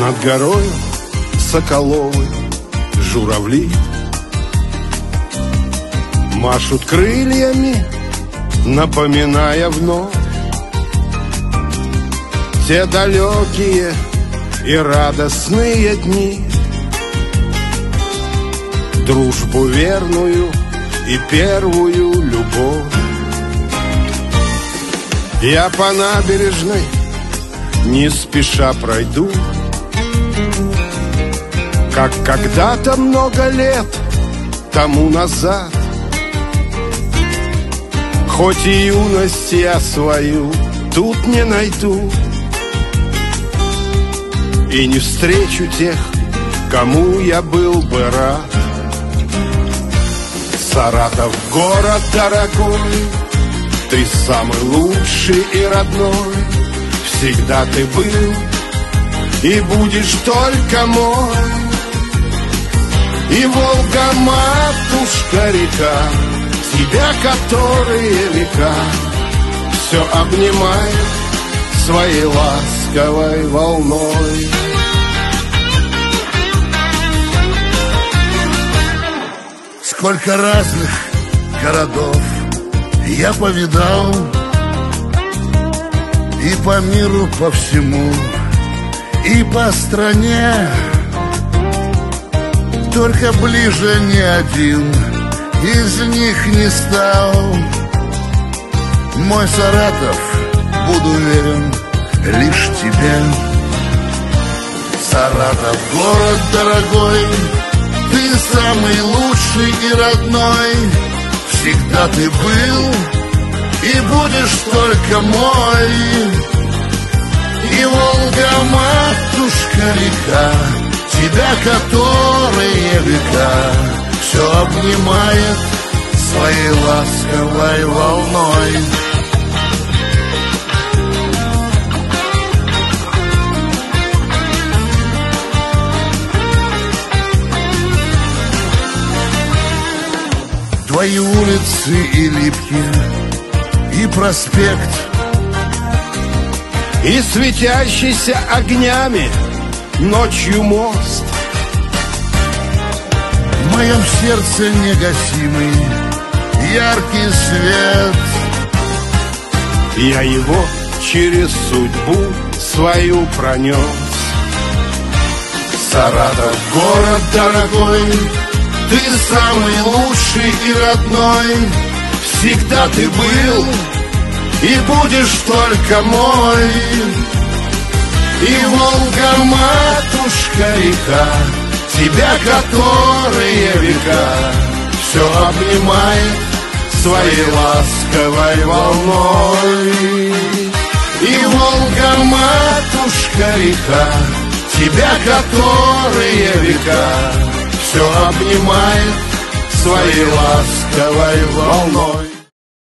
Над горой соколовы, журавли Машут крыльями, напоминая вновь Те далекие и радостные дни. Дружбу верную и первую любовь. Я по набережной не спеша пройду Как когда-то много лет тому назад Хоть и юность я свою тут не найду И не встречу тех, кому я был бы рад. Саратов город дорогой Ты самый лучший и родной. Всегда ты был и будешь только мой. И Волга матушка река Тебя, которые века Все обнимает своей ласковой волной. Сколько разных городов я повидал И по миру, по всему, и по стране Только ближе ни один из них не стал. Мой Саратов, буду верен лишь тебе. Саратов, город дорогой ты самый лучший и родной. Всегда ты был и будешь только мой. И Волга, матушка река Тебя, которые века Все обнимает своей ласковой волной. Твои улицы и липки, и проспект И светящийся огнями ночью мост. В моем сердце негасимый яркий свет. Я его через судьбу свою пронес Саратов, город дорогой ты самый лучший и родной. Всегда ты был и будешь только мой И Волга, матушка река Тебя, которые века Все обнимает своей ласковой волной И Волга, матушка река Тебя, которые века все обнимает своей ласковой волной.